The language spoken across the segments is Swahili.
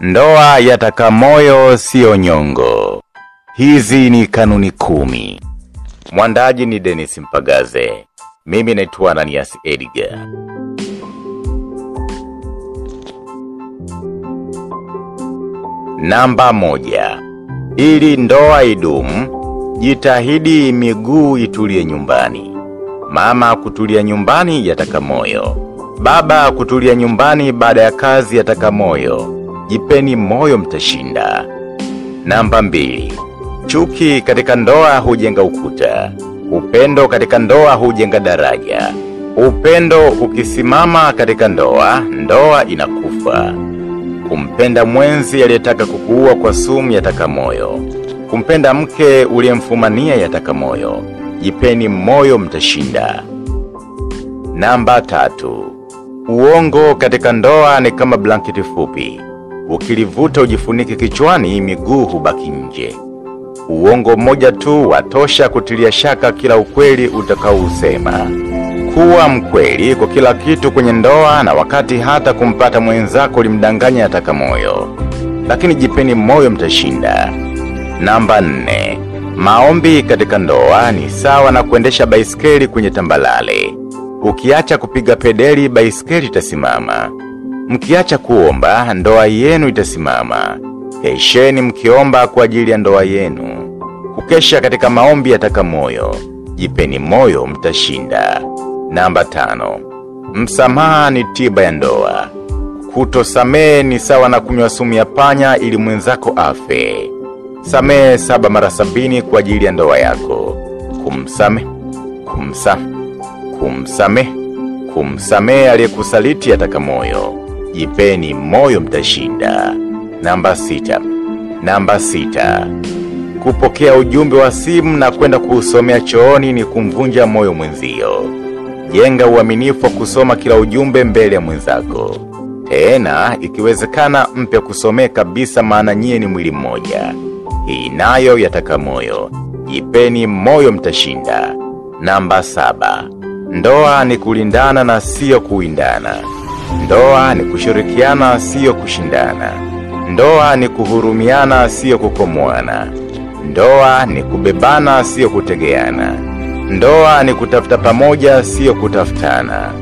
Ndoa yataka moyo siyo nyongo. Hizi ni kanuni kumi. Mwandaji ni Dennis Mpagaze. Mimi naitwa Ananias Edgar. Namba moja. Ili ndoa idumu, jitahidi miguu itulie nyumbani. Mama kutulia nyumbani yataka moyo. Baba kutulia nyumbani baada ya kazi yataka moyo. Jipeni moyo mtashinda. Namba mbili. Chuki katika ndoa hujenga ukuta. Upendo katika ndoa hujenga daraja. Upendo ukisimama katika ndoa, ndoa inakufa. Kumpenda mwenzi aliyetaka kukuua kwa sumu yataka moyo. Kumpenda mke uliyemfumania yataka moyo. Jipeni moyo mtashinda. Namba tatu. Uongo katika ndoa ni kama blanketi fupi. Ukilivuta ujifunike kichwani, miguu hubaki nje. Uongo mmoja tu watosha kutilia shaka kila ukweli utakaousema. Kuwa mkweli kwa kila kitu kwenye ndoa, na wakati hata kumpata mwenzako ulimdanganya ataka moyo, lakini jipeni moyo mtashinda. Namba nne. Maombi katika ndoa ni sawa na kuendesha baiskeli kwenye tambalale. Ukiacha kupiga pedeli, baiskeli itasimama. Mkiacha kuomba, ndoa yenu itasimama. Kesheni mkiomba kwa ajili ya ndoa yenu. Kukesha katika maombi yataka moyo. Jipeni moyo mtashinda. Namba tano. Msamaha ni tiba ya ndoa. Kutosamehe ni sawa na kunywa sumu ya panya ili mwenzako afe. Samehe saba mara sabini kwa ajili ya ndoa yako. Kumsame, kumsa, kumsame, kumsamehe aliyekusaliti yataka moyo. Jipeni moyo mtashinda. Namba sita. Namba sita. Kupokea ujumbe wa simu na kwenda kuusomea chooni ni kumvunja moyo mwenzio. Jenga uaminifu wa kusoma kila ujumbe mbele ya mwenzako. Tena ikiwezekana mpe kusomea kabisa, maana nyie ni mwili mmoja. Hii nayo yataka moyo. Jipeni moyo mtashinda. Namba saba. Ndoa ni kulindana na siyo kuwindana. Ndoa ni kushirikiana siyo kushindana. Ndoa ni kuhurumiana siyo kukomoana. Ndoa ni kubebana siyo kutegeana. Ndoa ni kutafuta pamoja siyo kutafutana.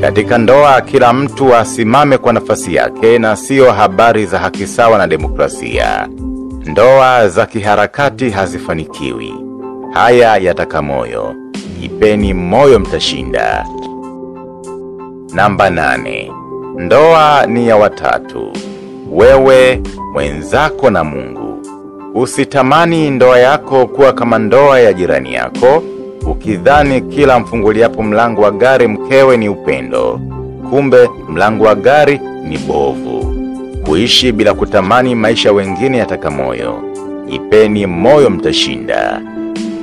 Katika ndoa kila mtu asimame kwa nafasi yake na siyo habari za haki sawa na demokrasia. Ndoa za kiharakati hazifanikiwi. Haya yataka moyo. Jipeni moyo mtashinda. Namba nane. Ndoa ni ya watatu. Wewe, mwenzako na Mungu. Usitamani ndoa yako kuwa kama ndoa ya jirani yako, ukidhani kila mfunguliapo mlango wa gari mkewe ni upendo. Kumbe mlango wa gari ni bovu. Kuishi bila kutamani maisha wengine yataka moyo. ipeni moyo mtashinda.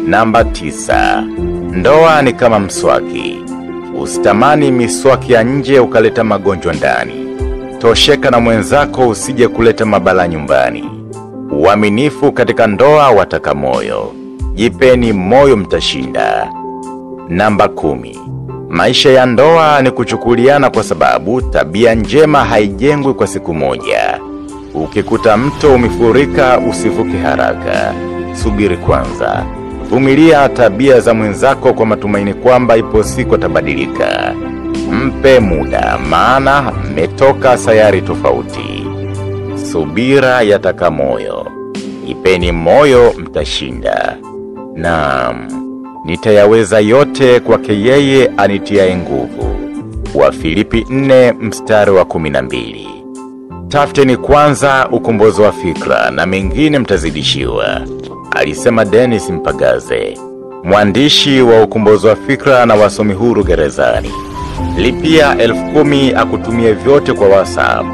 Namba tisa. Ndoa ni kama mswaki. Usitamani miswaki ya nje ukaleta magonjwa ndani. Tosheka na mwenzako usije kuleta mabala nyumbani. Uaminifu katika ndoa wataka moyo. Jipeni moyo mtashinda. Namba kumi. Maisha ya ndoa ni kuchukuliana kwa sababu tabia njema haijengwi kwa siku moja. Ukikuta mto umefurika usivuke haraka. Subiri kwanza. Vumilia tabia za mwenzako kwa matumaini kwamba ipo siku atabadilika. Mpe muda, maana mmetoka sayari tofauti. Subira yataka moyo. Ipeni moyo mtashinda. Naam, nitayaweza yote kwake yeye anitiaye nguvu. Wafilipi 4 mstari wa 12. Tafuteni kwanza ukombozi wa fikra na mengine mtazidishiwa, alisema Dennis Mpagaze, mwandishi wa ukombozi wa fikra na wasomi huru gerezani. Lipia elfu kumi akutumie vyote kwa WhatsApp.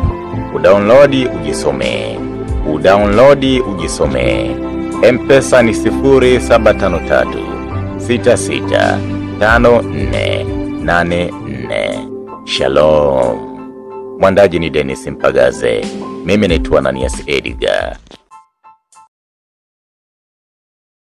Udownloadi ujisomee. Udownloadi ujisomee. Mpesa ni 0753 66 5484. Shalom. Mwandaji ni Dennis Mpagaze. Mimi naitwa Ananias Edgar.